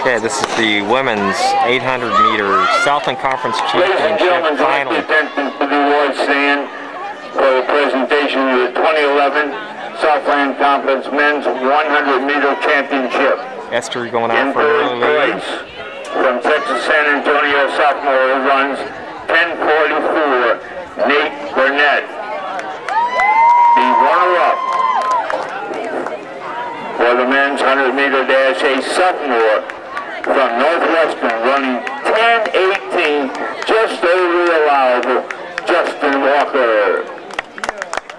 Okay, this is the women's 800 meter Southland Conference Ladies and gentlemen, Championship final. attention to the award stand for the presentation of the 2011 Southland Conference Men's 100 Meter Championship. Esther going In out for early lead. from Texas San Antonio sophomore who runs 1044, Nate Burnett. The runner-up for the men's 100 meter dash, a sophomore from Northwestern running 1018, just over the allowable, Justin Walker.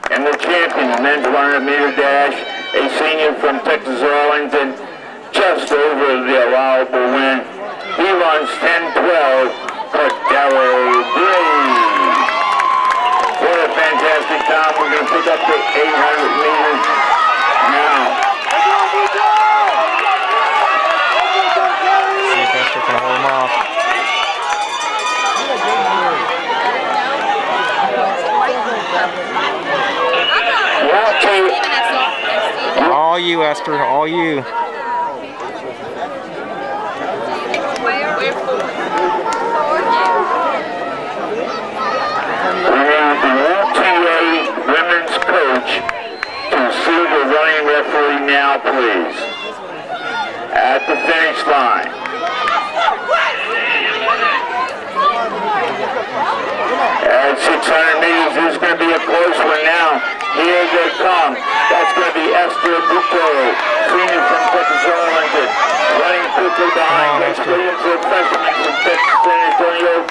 And the champion, men's 100 meter dash, a senior from Texas Arlington, just over the allowable win. He runs 10-12, Cordero Gray. What a fantastic time. We're going to pick up the 800 meters you, Esther, all you. Now, please. At the finish line. At 600 meters, this is going to be a close one now. Here they come. That's going to be Esther Bucco, senior from Texas Arlington, Come on, Grace Esther. Williams, a freshman from San Antonio,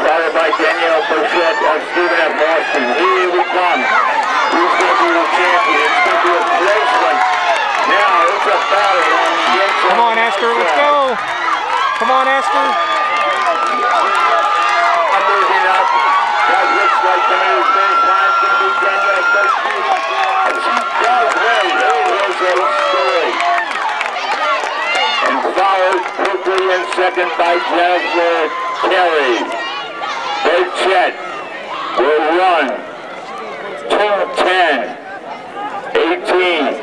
followed by Danielle Burchett of Stephen F. Austin. Here we come. Who's going to be the champion? It's going to be a close one. Now it's a battle on the inside. Come on, Esther, let's go. Come on, Esther. I'm moving up. That looks like the new finish going to be Danielle Burchett. And she does well. There is a story. And followed quickly in second by Jasmine Kelly. Burchett will run 210, 18.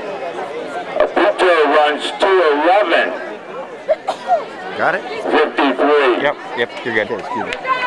Aputo runs 211, Got it? 53. Yep, yep, you're good.